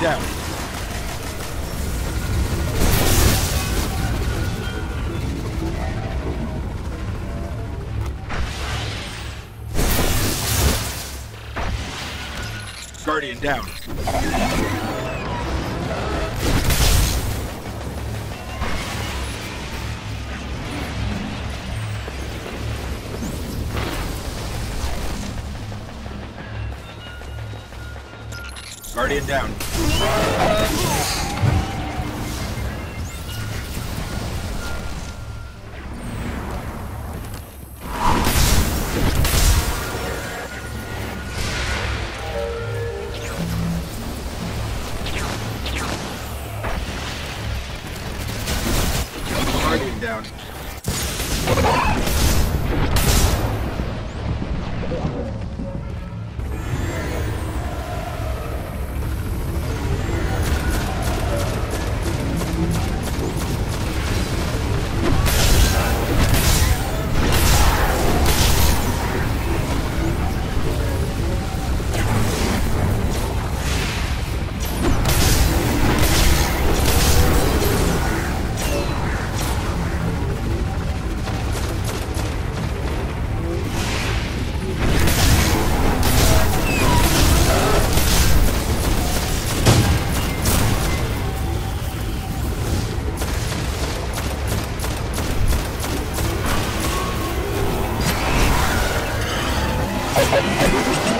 down. Guardian down. Guardian down. Down. Ha ha ha ha!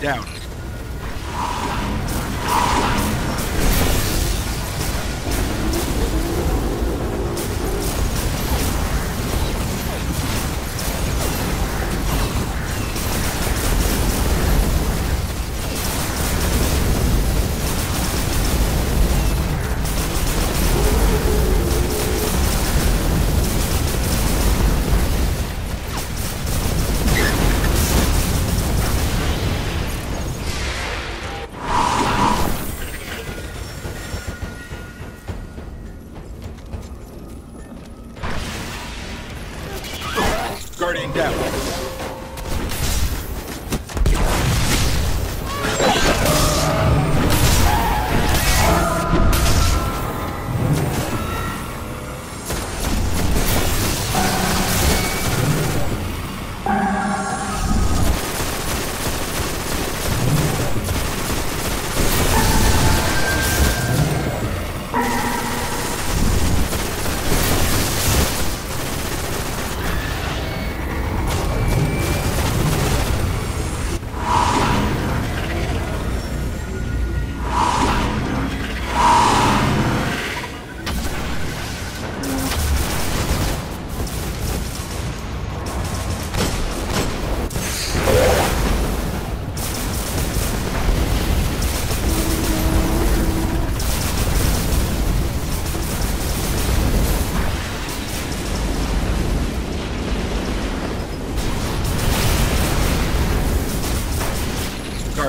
Down.